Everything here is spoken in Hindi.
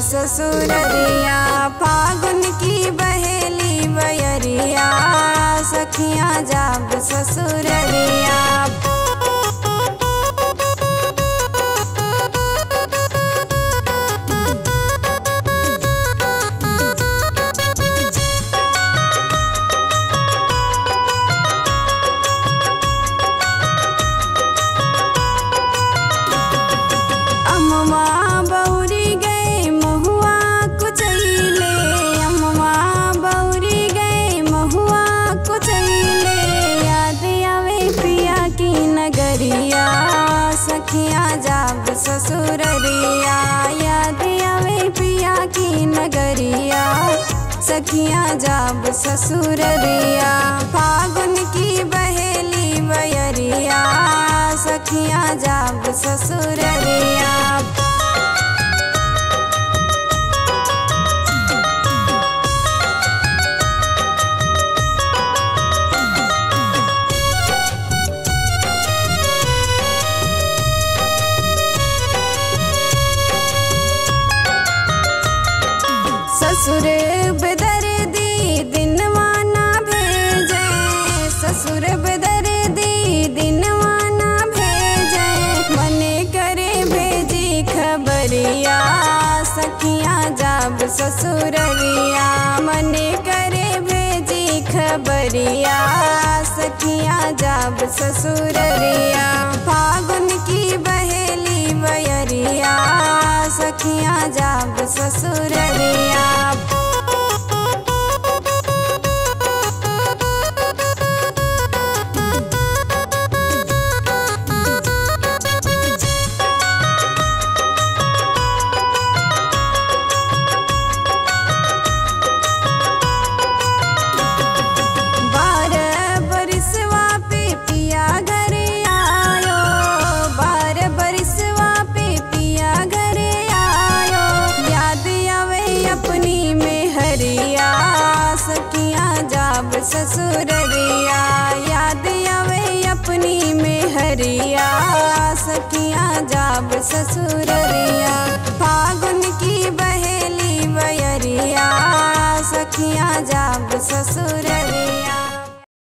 ससुररिया फागुन की बहेली बयरिया सखियाँ जाब ससुररिया। सखियाँ जाब ससुररिया याद आवे पिया की नगरिया। सखियाँ जाब ससुररिया, फागुन की बहेली बयरिया सखियाँ जाब ससुररिया। ससुर बदर दी दिन माना भेजे। ससुर बदर दी दिन माना भेजे। मने करे भेजी खबरिया, सखिया जाब ससुररिया। मने करे भेजी खबरिया, सखिया जाब ससुररिया। फागुन की बहेली बयरिया सखिया जाब ससुररिया। ससुररिया याद आवे अपनी में हरिया सखिया जाब ससुररिया फागुन की बहेली बयरिया सखिया जाब ससुररिया